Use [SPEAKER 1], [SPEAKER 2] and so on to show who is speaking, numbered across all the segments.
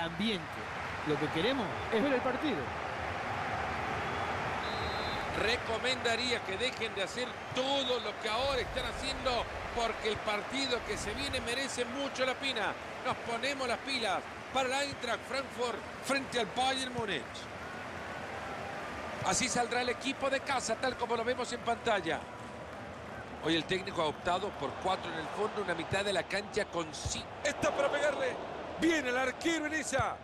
[SPEAKER 1] ambiente. Lo que queremos es ver el partido.
[SPEAKER 2] Recomendaría que dejen de hacer todo lo que ahora están haciendo porque el partido que se viene merece mucho la pena. Nos ponemos las pilas para la Eintracht Frankfurt frente al Bayern Múnich. Así saldrá el equipo de casa, tal como lo vemos en pantalla. Hoy el técnico ha optado por cuatro en el fondo, una mitad de la cancha con sí. Está para pegarle. Viene el arquero en esa.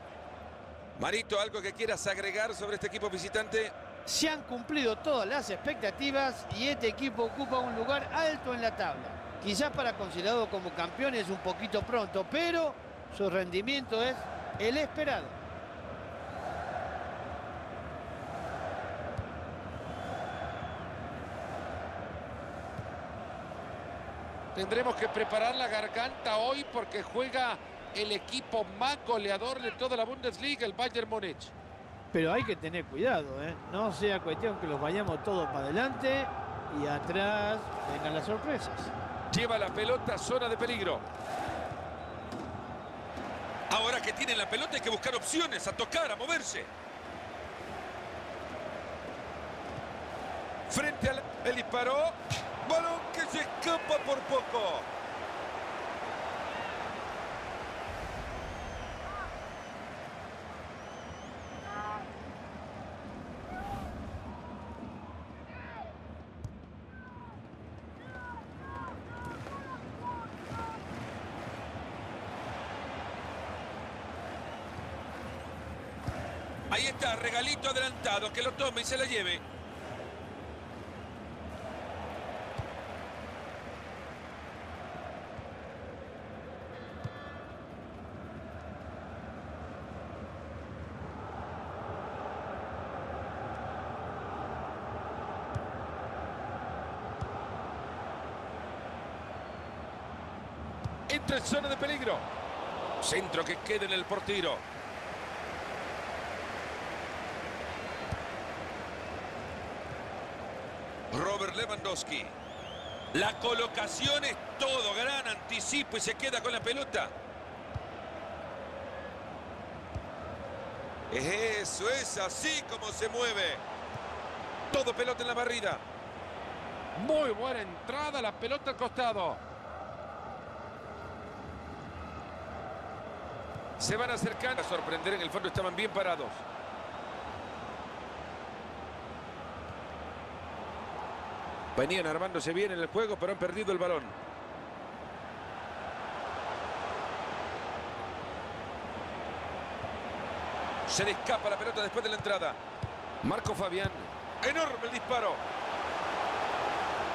[SPEAKER 2] Marito, ¿algo que quieras agregar sobre este equipo visitante?
[SPEAKER 1] Se han cumplido todas las expectativas y este equipo ocupa un lugar alto en la tabla. Quizás para considerado como campeón es un poquito pronto, pero su rendimiento es el esperado.
[SPEAKER 2] Tendremos que preparar la garganta hoy porque juega el equipo más goleador de toda la Bundesliga, el Bayern Múnich.
[SPEAKER 1] Pero hay que tener cuidado, ¿eh? No sea cuestión que los vayamos todos para adelante y atrás vengan las sorpresas.
[SPEAKER 2] Lleva la pelota, zona de peligro. Ahora que tiene la pelota hay que buscar opciones, a tocar, a moverse. Frente al... El disparó. Balón que se escapa por poco. Ahí está, regalito adelantado, que lo tome y se la lleve. Entra en zona de peligro. Centro que queda en el portero. Robert Lewandowski. La colocación es todo, gran anticipo y se queda con la pelota. Eso es así como se mueve. Todo pelota en la barrida. Muy buena entrada, la pelota al costado. Se van acercando a sorprender, en el fondo estaban bien parados. Venían armándose bien en el juego, pero han perdido el balón. Se le escapa la pelota después de la entrada. Marco Fabián. Enorme el disparo.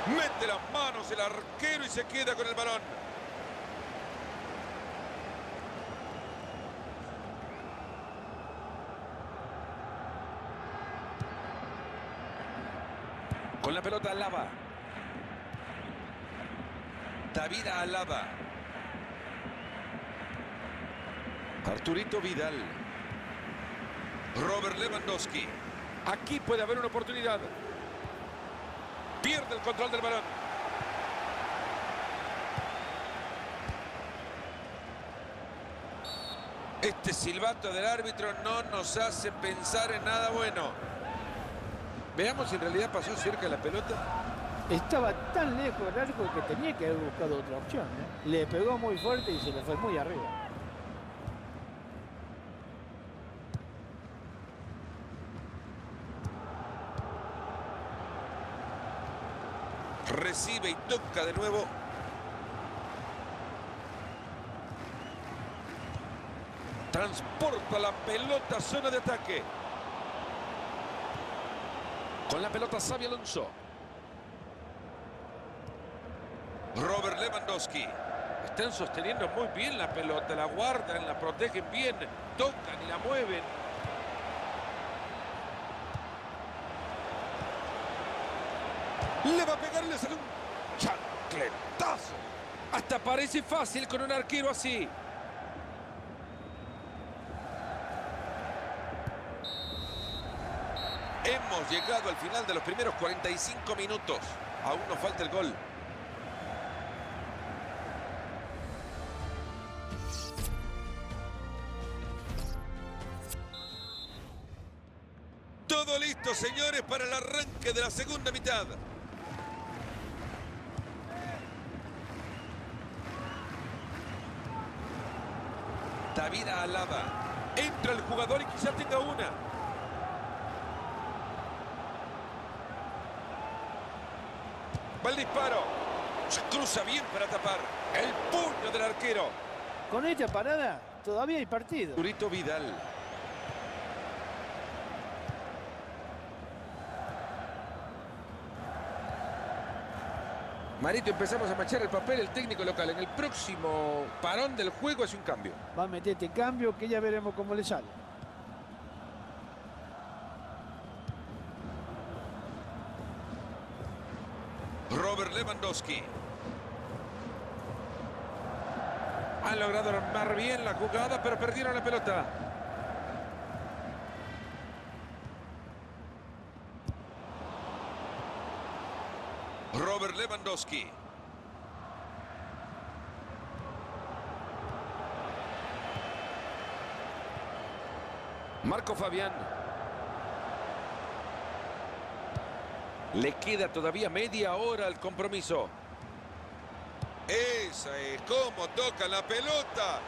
[SPEAKER 2] Mete las manos el arquero y se queda con el balón. La pelota Alaba. David Alaba. Arturito Vidal. Robert Lewandowski. Aquí puede haber una oportunidad. Pierde el control del balón. Este silbato del árbitro no nos hace pensar en nada bueno. Veamos si en realidad pasó cerca de la pelota.
[SPEAKER 1] Estaba tan lejos del arco que tenía que haber buscado otra opción. ¿eh? Le pegó muy fuerte y se le fue muy arriba.
[SPEAKER 2] Recibe y toca de nuevo. Transporta la pelota a zona de ataque. Con la pelota Xavi Alonso. Robert Lewandowski. Están sosteniendo muy bien la pelota, la guardan, la protegen bien, tocan y la mueven. Le va a pegar le sale un chancletazo. Hasta parece fácil con un arquero así. hemos llegado al final de los primeros 45 minutos. Aún nos falta el gol. Todo listo, señores, para el arranque de la segunda mitad. David Alaba. Entra el jugador y quizá tenga una. Va el disparo. Se cruza bien para tapar. El puño del arquero.
[SPEAKER 1] Con esta parada todavía hay partido.
[SPEAKER 2] Durito Vidal. Marito, empezamos a manchar el papel el técnico local. En el próximo parón del juego hace un cambio.
[SPEAKER 1] Va a meter este cambio que ya veremos cómo le sale.
[SPEAKER 2] Robert Lewandowski. Han logrado armar bien la jugada, pero perdieron la pelota. Robert Lewandowski. Marco Fabián. Le queda todavía media hora al compromiso. Esa es como toca la pelota.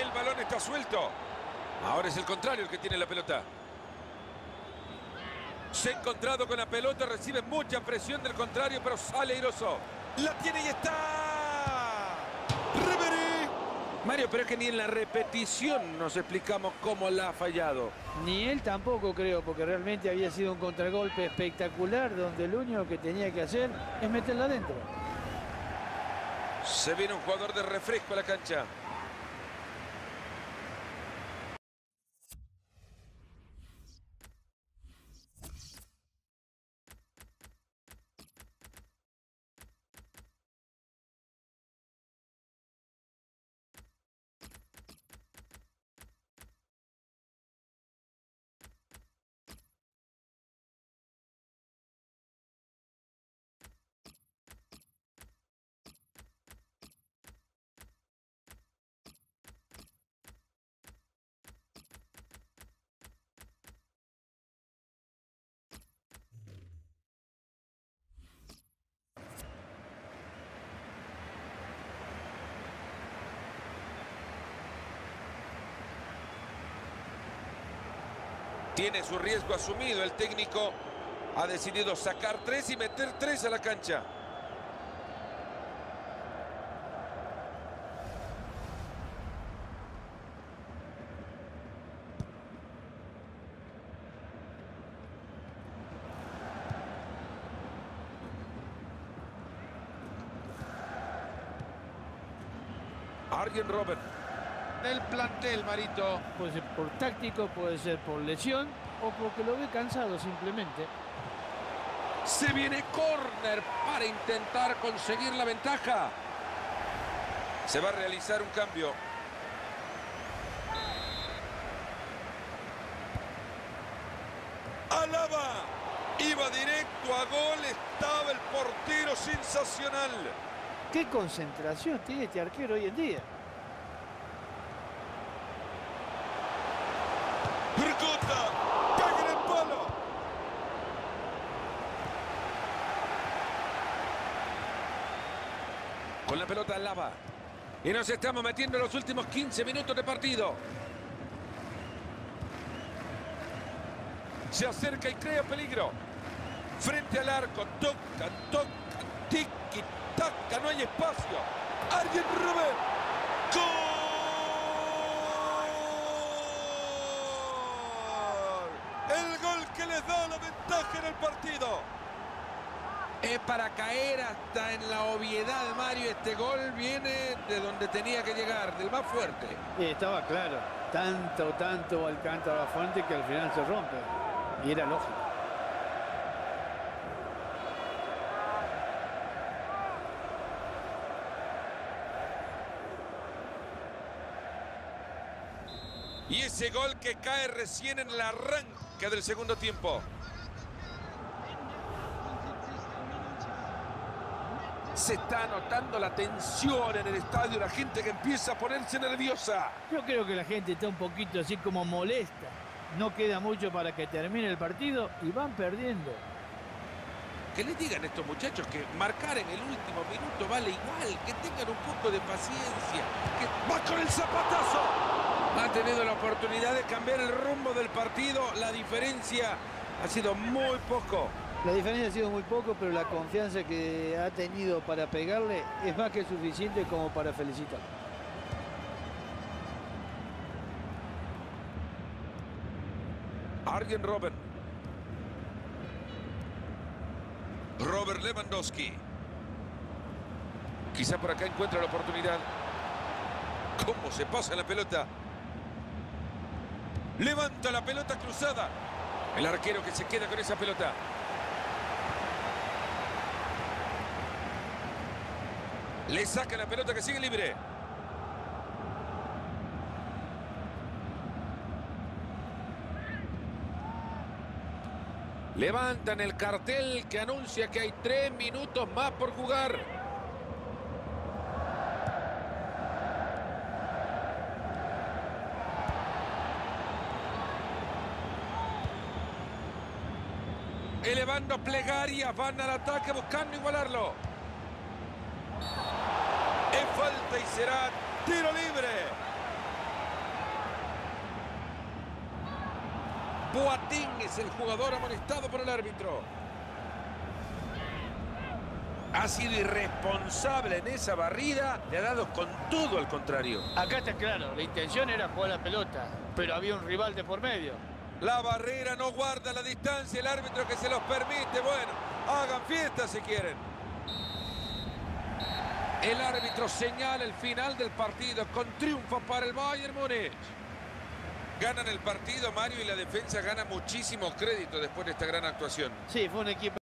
[SPEAKER 2] El balón está suelto. Ahora es el contrario el que tiene la pelota. Se ha encontrado con la pelota, recibe mucha presión del contrario, pero sale airoso. La tiene y está. Mario, pero es que ni en la repetición nos explicamos cómo la ha fallado.
[SPEAKER 1] Ni él tampoco creo, porque realmente había sido un contragolpe espectacular, donde lo único que tenía que hacer es meterla adentro.
[SPEAKER 2] Se viene un jugador de refresco a la cancha. Tiene su riesgo asumido. El técnico ha decidido sacar tres y meter tres a la cancha. Arjen Robben.
[SPEAKER 3] Del plantel, Marito.
[SPEAKER 1] Puede ser por táctico, puede ser por lesión o porque lo ve cansado simplemente.
[SPEAKER 2] Se viene córner para intentar conseguir la ventaja. Se va a realizar un cambio. Alaba. Iba directo a gol. Estaba el portero sensacional.
[SPEAKER 1] ¿Qué concentración tiene este arquero hoy en día?
[SPEAKER 2] Percota. Pega en el palo. Con la pelota Alaba. Y nos estamos metiendo en los últimos 15 minutos de partido. Se acerca y crea peligro. Frente al arco. Toca, toca, tiki, taca. No hay espacio. Alguien Robert. ¡Gol! El gol que les da la ventaja en el partido. Caer hasta en la obviedad Mario. Este gol viene de donde tenía que llegar, del más fuerte.
[SPEAKER 1] Y estaba claro, tanto, tanto alcanza la fuente que al final se rompe. Y era lógico.
[SPEAKER 2] Y ese gol que cae recién en el arranque del segundo tiempo. Se está notando la tensión en el estadio, la gente que empieza a ponerse nerviosa.
[SPEAKER 1] Yo creo que la gente está un poquito así como molesta. No queda mucho para que termine el partido y van perdiendo.
[SPEAKER 2] Que le digan a estos muchachos que marcar en el último minuto vale igual, que tengan un poco de paciencia, que va con el zapatazo. Ha tenido la oportunidad de cambiar el rumbo del partido, la diferencia ha sido muy poco.
[SPEAKER 1] La diferencia ha sido muy poco, pero la confianza que ha tenido para pegarle es más que suficiente como para felicitar.
[SPEAKER 2] Arjen Robben. Robert Lewandowski. Quizá por acá encuentra la oportunidad. ¿Cómo se pasa la pelota? Levanta la pelota cruzada. El arquero que se queda con esa pelota. Le saca la pelota que sigue libre. Levantan el cartel que anuncia que hay tres minutos más por jugar. Elevando plegarias, van al ataque buscando igualarlo. Es falta y será tiro libre. Boatín es el jugador amonestado por el árbitro. Ha sido irresponsable en esa barrida, le ha dado con todo al contrario.
[SPEAKER 1] Acá está claro, la intención era jugar la pelota, pero había un rival de por medio.
[SPEAKER 2] La barrera no guarda la distancia, el árbitro que se los permite, bueno, hagan fiesta si quieren. El árbitro señala el final del partido con triunfo para el Bayern Múnich. Ganan el partido, Mario, y la defensa gana muchísimo crédito después de esta gran actuación.
[SPEAKER 1] Sí, fue un equipo